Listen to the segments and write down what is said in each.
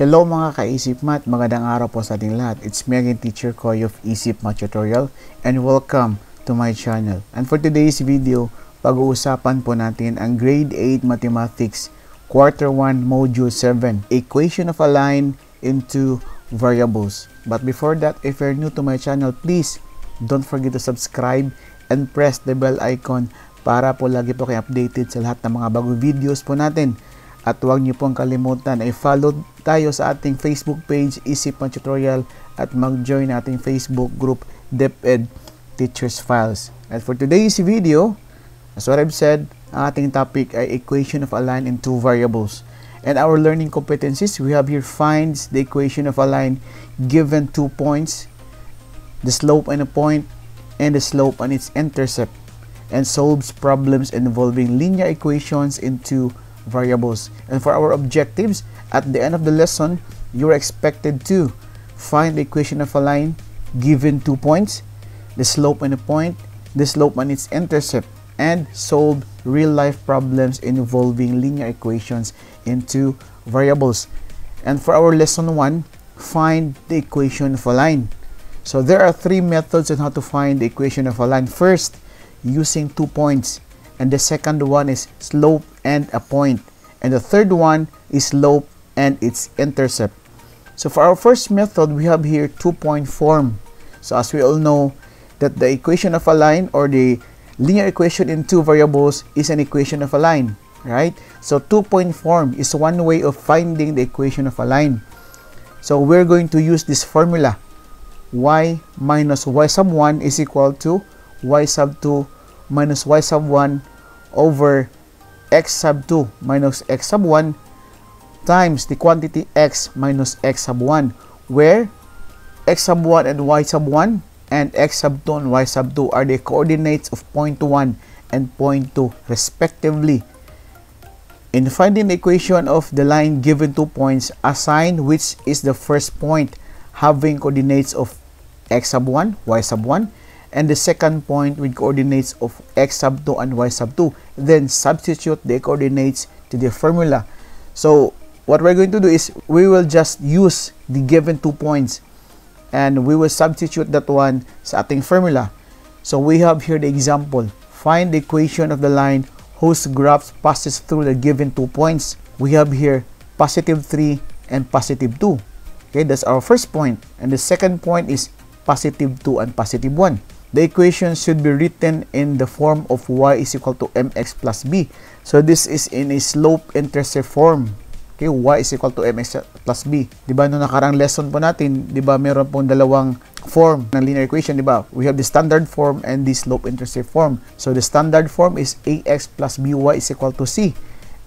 Hello mga kaisip math, magandang araw po sa ating lahat. It's me again, Teacher Koy of Isip Math Tutorial and welcome to my channel. And for today's video, pag-uusapan po natin ang Grade 8 Mathematics Quarter 1 Module 7, Equation of a Line into Variables. But before that, if you're new to my channel, please don't forget to subscribe and press the bell icon para po lagi po kayo updated sa lahat ng mga bagong videos po natin. At huwag niyo pong kalimutan ay follow tayo sa ating Facebook page Isip Math Tutorial at mag-join ating Facebook group DepEd Teachers Files. And for today's video, as what I've said, ang ating topic ay equation of a line in two variables. And our learning competencies, we have here finds the equation of a line given two points, the slope and a point, and the slope and its intercept, and solves problems involving linear equations into variables. And for our objectives, at the end of the lesson, you're expected to find the equation of a line given two points, the slope and a point, the slope and its intercept, and solve real-life problems involving linear equations into variables. And for our lesson 1, find the equation of a line. So there are three methods on how to find the equation of a line. First, using two points. And the second one is slope and a point. And the third one is slope and its intercept. So for our first method, we have here two-point form. So as we all know, that the equation of a line or the linear equation in two variables is an equation of a line, right? So two-point form is one way of finding the equation of a line. So we're going to use this formula. y minus y sub 1 is equal to y sub 2 minus y sub 1 over x sub 2 minus x sub 1 times the quantity x minus x sub 1 where x sub 1 and y sub 1 and x sub 2 and y sub 2 are the coordinates of point 1 and point 2 respectively. In finding the equation of the line given two points, assign which is the first point having coordinates of x sub 1, y sub 1, and the second point with coordinates of x sub 2 and y sub 2. Then substitute the coordinates to the formula. So what we're going to do is we will just use the given two points and we will substitute that one sa ating formula. So we have here the example. Find the equation of the line whose graph passes through the given two points. We have here positive 3 and positive 2. Okay, that's our first point. And the second point is positive 2 and positive 1. The equation should be written in the form of y is equal to mx plus b. So this is in a slope-intercept form. Okay, y is equal to mx plus b. Di ba, no nakarang lesson po natin, di ba, meron pong dalawang form ng linear equation, di ba? We have the standard form and the slope-intercept form. So the standard form is ax plus by is equal to c.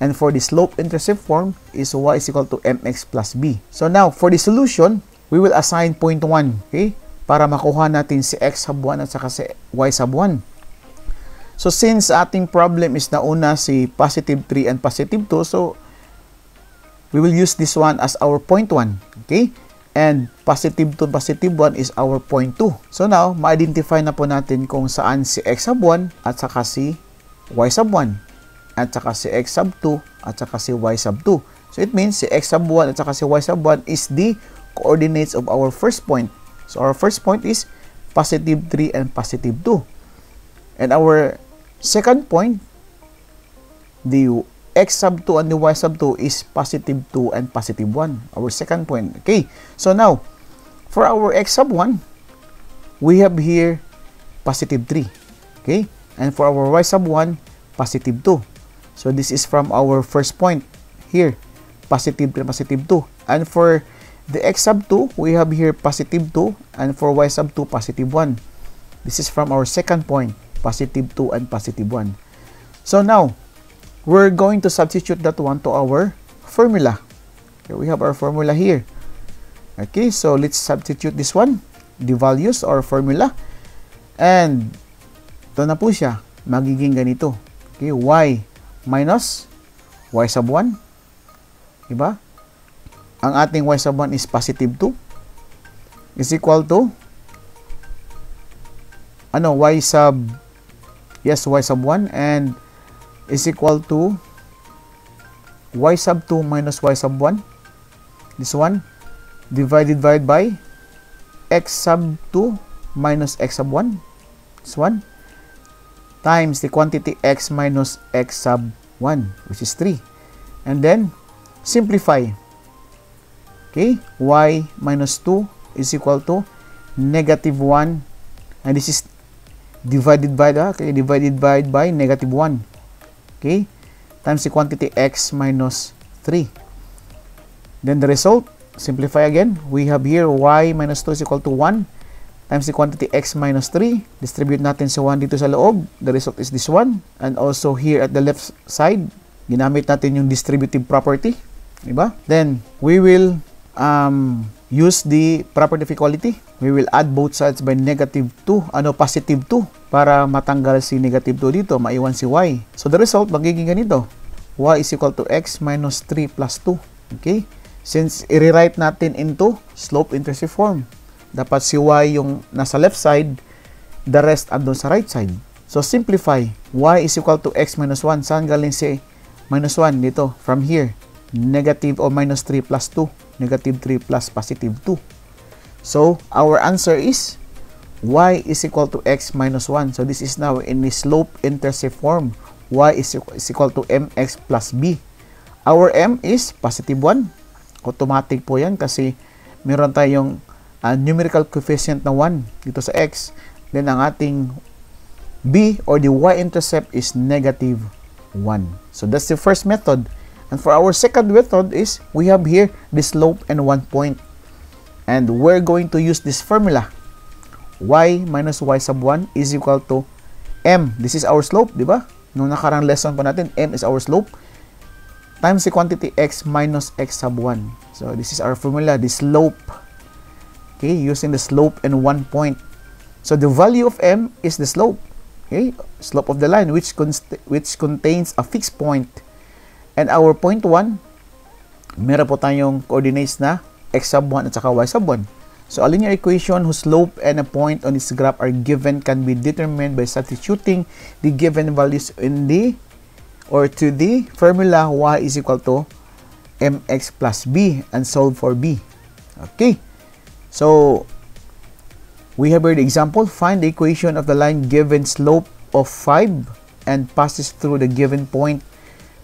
And for the slope-intercept form is y is equal to mx plus b. So now, for the solution, we will assign point 1, okay? Para makuha natin si x sub 1 at saka si y sub 1. So since ating problem is nauna si positive 3 and positive 2, so we will use this one as our point 1. Okay? And positive 2, positive 1 is our point 2. So now, ma-identify na po natin kung saan si x sub 1 at saka si y sub 1 at saka si x sub 2 at saka si y sub 2. So it means si x sub 1 at saka si y sub 1 is the coordinates of our first point. So our first point is positive 3 and positive 2. And our second point, the x sub 2 and the y sub 2 is positive 2 and positive 1. Our second point. Okay. So now, for our x sub 1, we have here positive 3. Okay. And for our y sub 1, positive 2. So this is from our first point here. Positive 3, positive 2. And for the x sub 2, we have here positive 2. And for y sub 2, positive 1. This is from our second point. Positive 2 and positive 1. So now, we're going to substitute that one to our formula. Okay, we have our formula here. Okay, so let's substitute this one, the values or formula. And, ito na po siya, magiging ganito. Okay, y minus y sub 1. Diba? Ang ating y sub 1 is positive 2 is equal to ano, y sub yes, y sub 1 and is equal to y sub 2 minus y sub 1 this one, divided by x sub 2 minus x sub 1, this one, times the quantity x minus x sub 1, which is 3. And then, simplify. Okay, y minus 2 is equal to negative 1, and this is divided by the, okay, divided by, by negative 1. Okay, times the quantity x minus 3. Then the result, simplify again. We have here y minus 2 is equal to 1 times the quantity x minus 3. Distribute natin sa 1 dito sa loob. The result is this one. And also here at the left side, ginamit natin yung distributive property. Diba? Then, we will um, use the property of equality. We will add both sides by negative 2, ano, positive 2, para matanggal si negative 2 dito, maiwan si y. So, the result, magiging ganito. y is equal to x minus 3 plus 2. Okay? Since i-rewrite natin into slope-intercept form, dapat si y yung nasa left side, the rest andun sa right side. So, simplify. y is equal to x minus 1. Saan galing si minus 1? Dito, from here. Negative or minus 3 plus 2. Negative 3 plus positive 2. So, our answer is y is equal to x minus 1. So, this is now in the slope-intercept form. y is equal to mx plus b. Our m is positive 1. Automatic po yan kasi meron tayong uh, numerical coefficient na 1 dito sa x. Then, ang ating b or the y-intercept is negative 1. So, that's the first method. And for our second method is we have here the slope and one point. And we're going to use this formula. y minus y sub 1 is equal to m. This is our slope, di ba? Nung nakarang lesson pa natin, m is our slope times the quantity x minus x sub 1. So, this is our formula, the slope. Okay, using the slope and one point. So, the value of m is the slope. Okay, slope of the line which, which contains a fixed point. And our point 1, meron po tayong coordinates na x sub 1 at saka y sub 1. So, a linear equation whose slope and a point on its graph are given can be determined by substituting the given values in the or to the formula y is equal to mx plus b and solve for b. Okay. So, we have here example. Find the equation of the line given slope of 5 and passes through the given point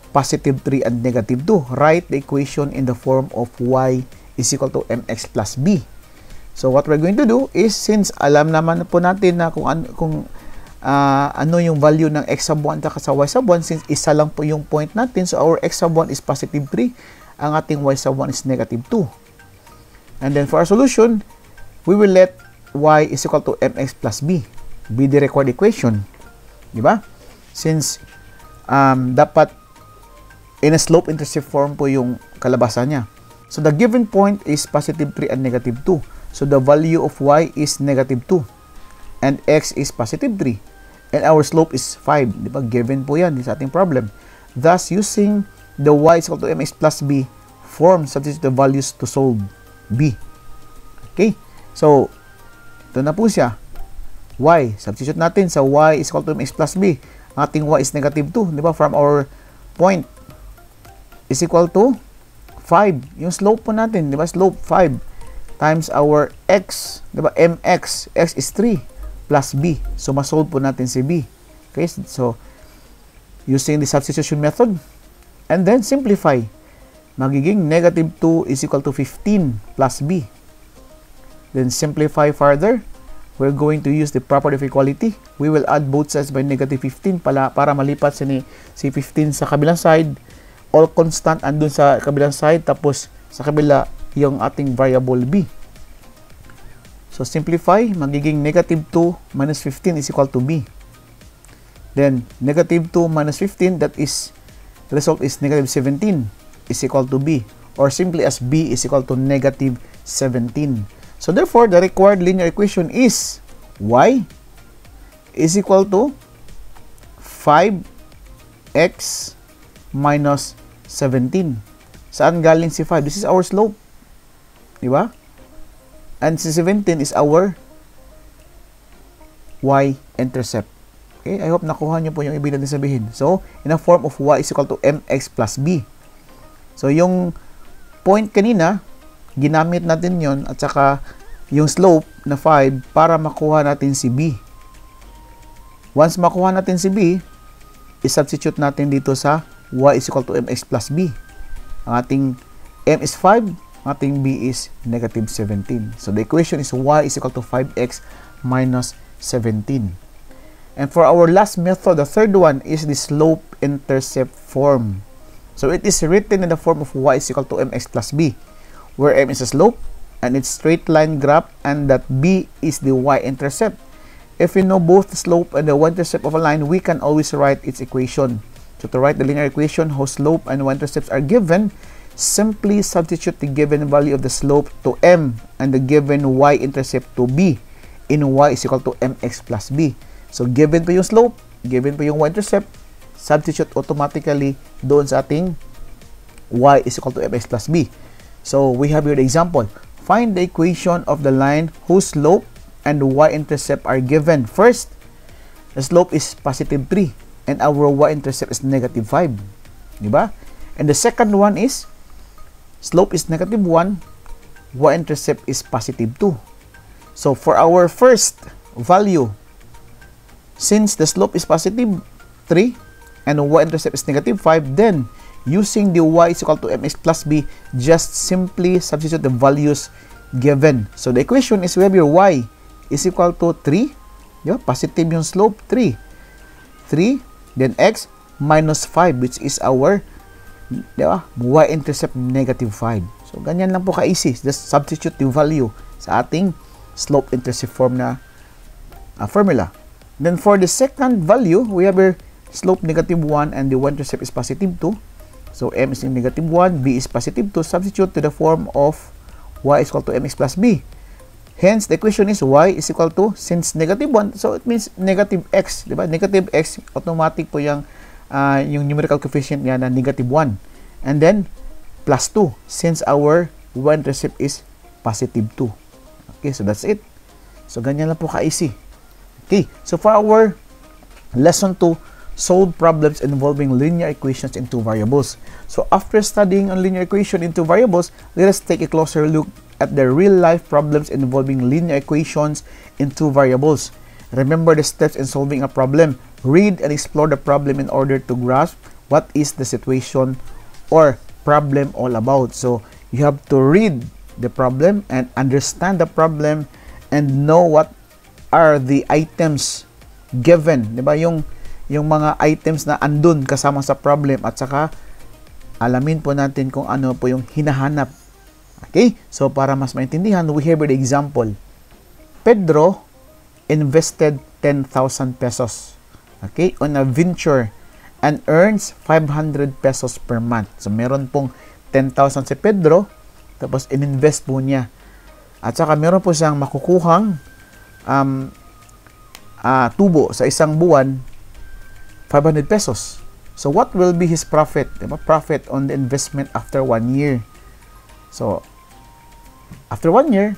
positive 3 and negative 2. Write the equation in the form of y is equal to mx plus b. So what we're going to do is since alam naman po natin na kung an, kung uh, ano yung value ng x sub 1 at sa y sub 1 since isa lang po yung point natin so our x sub 1 is positive 3 ang ating y sub 1 is negative 2. And then for our solution, we will let y is equal to mx plus b be the required equation. Di ba? Since um, dapat in a slope intercept form po yung kalabasan niya. So the given point is positive 3 and negative 2. So the value of y is negative 2 and x is positive 3 and our slope is 5. Di ba? Given po yan sa ating problem. Thus, using the y is equal to mx plus b form substitute the values to solve b. Okay? So, ito na po siya. y. Substitute natin sa y is equal to mx plus b. Ang ating y is negative 2. Di ba? From our point is equal to 5. Yung slope po natin, di ba? Slope 5 times our x, di ba? mx, x is 3 plus b. So, masolve po natin si b. Okay, so, using the substitution method, and then simplify. Magiging negative 2 is equal to 15 plus b. Then simplify further. We're going to use the property of equality. We will add both sides by negative 15 pala, para malipat si, si 15 sa kabilang side. All constant andun sa kabilang side. Tapos sa kabila, yung ating variable b. So, simplify, magiging negative 2 minus 15 is equal to b. Then, negative 2 minus 15, that is, result is negative 17 is equal to b. Or simply as b is equal to negative 17. So, therefore, the required linear equation is y is equal to 5x minus 17. Saan galing si 5? This is our slope. Di ba? And si 17 is our y-intercept. Okay, I hope nakuha niyo po yung ibig natin sabihin. So, in a form of y is equal to mx plus b. So, yung point kanina, ginamit natin yon at saka yung slope na 5 para makuha natin si B. Once makuha natin si B, i-substitute natin dito sa y is equal to mx plus b. Ang ating m is 5, ang ating b is negative 17. So the equation is y is equal to 5x minus 17. And for our last method, the third one is the slope-intercept form. So it is written in the form of y is equal to mx plus b, where m is a slope and its straight line graph and that b is the y-intercept. If we know both the slope and the y-intercept of a line, we can always write its equation. So to write the linear equation whose slope and y-intercepts are given, simply substitute the given value of the slope to m and the given y-intercept to b in y is equal to mx plus b. So given po yung slope, given po yung y-intercept, substitute automatically doon sa ating y is equal to mx plus b. So we have here the example. Find the equation of the line whose slope and y-intercept are given. First, the slope is positive 3 and our y-intercept is negative 5. Diba? And the second one is slope is negative 1, y-intercept is positive 2. So for our first value, since the slope is positive 3 and y-intercept is negative 5, then using the y is equal to mx plus b, just simply substitute the values given. So the equation is we have your y is equal to 3. Diba? Positive yung slope, 3. 3, then x minus 5, which is our diba? y-intercept negative 5. So, ganyan lang po ka-easy. Just substitute the value sa ating slope-intercept form na uh, formula. Then, for the second value, we have our slope negative 1 and the y-intercept is positive 2. So, m is negative 1, b is positive 2. Substitute to the form of y is equal to mx plus b. Hence, the equation is y is equal to, since negative 1, so it means negative x, di ba? Negative x, automatic po yung, uh, yung numerical coefficient niya na negative 1. And then, plus 2, since our y-intercept is positive 2. Okay, so that's it. So, ganyan lang po ka-easy. Okay, so for our lesson 2, solve problems involving linear equations in two variables. So, after studying on linear equation in two variables, let us take a closer look at the real-life problems involving linear equations in two variables. Remember the steps in solving a problem. Read and explore the problem in order to grasp what is the situation or problem all about. So, you have to read the problem and understand the problem and know what are the items given. Di ba? Yung, yung mga items na andun kasama sa problem at saka alamin po natin kung ano po yung hinahanap Okay? So, para mas maintindihan, we have the example. Pedro invested 10,000 pesos okay, on a venture and earns 500 pesos per month. So, meron pong 10,000 si Pedro, tapos ininvest po niya. At saka meron po siyang makukuhang um, uh, tubo sa isang buwan, 500 pesos. So, what will be his profit? Diba? Profit on the investment after one year. So, after one year,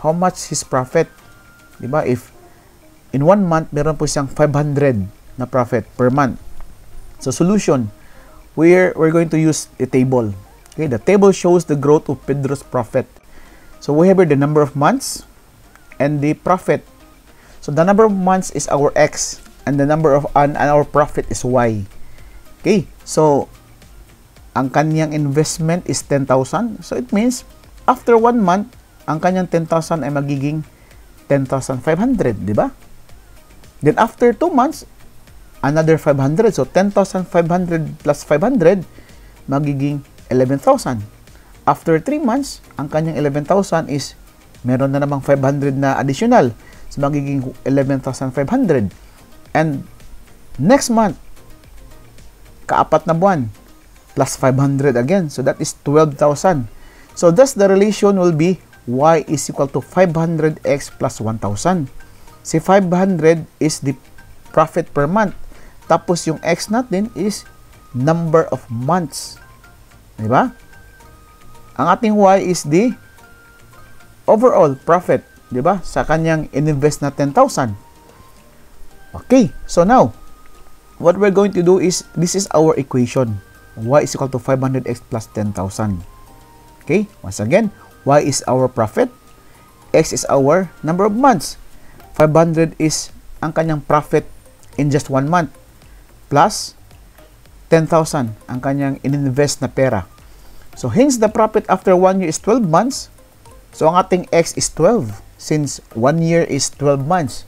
how much his profit? Diba? If in one month, meron po siyang 500 na profit per month. So, solution, we're, we're going to use a table. Okay, the table shows the growth of Pedro's profit. So, we have here the number of months and the profit. So, the number of months is our X and the number of and our profit is Y. Okay, so ang kanyang investment is 10,000. So it means after one month, ang kanyang 10,000 ay magiging 10,500, di ba? Then after 2 months, another 500. So 10,500 plus 500 magiging 11,000. After 3 months, ang kanyang 11,000 is meron na namang 500 na additional. So magiging 11,500. And next month, kaapat na buwan, plus 500 again. So that is 12,000. So thus the relation will be y is equal to 500x plus 1,000. Si 500 is the profit per month. Tapos yung x natin is number of months. Di ba? Ang ating y is the overall profit, di ba? Sa kanyang ininvest na 10,000. Okay, so now, what we're going to do is, this is our equation y is equal to 500x plus 10,000. Okay? Once again, Y is our profit. X is our number of months. 500 is ang kanyang profit in just one month. Plus 10,000 ang kanyang ininvest na pera. So hence the profit after 1 year is 12 months. So ang ating X is 12 since 1 year is 12 months.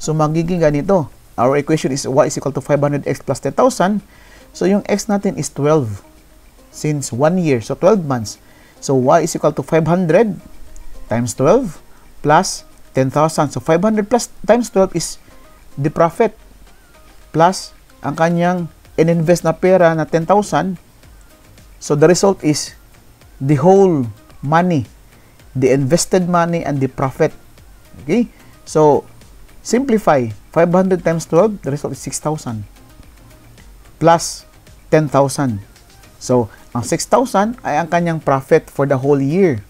So magiging ganito. Our equation is Y is equal to 500X plus 10,000. So yung X natin is 12 since 1 year. So 12 months. So Y is equal to 500 times 12 plus 10,000. So 500 plus times 12 is the profit plus ang kanyang in-invest na pera na 10,000. So the result is the whole money, the invested money and the profit. Okay? So simplify 500 times 12, the result is 6,000 plus 10,000. So ang 6,000 ay ang kanyang profit for the whole year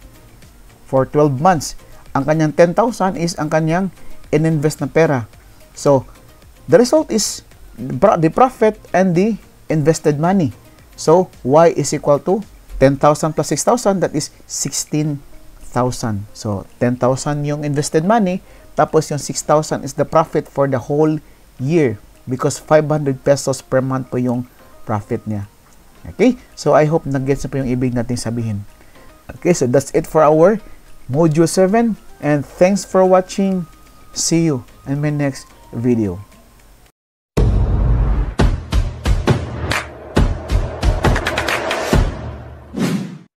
for 12 months. Ang kanyang 10,000 is ang kanyang in-invest na pera. So the result is the profit and the invested money. So, Y is equal to 10,000 plus 6,000, that is 16,000. So, 10,000 yung invested money, tapos yung 6,000 is the profit for the whole year because 500 pesos per month po yung profit niya. Okay? So, I hope nag-gets na po yung ibig natin sabihin. Okay, so that's it for our Module 7 and thanks for watching. See you in my next video.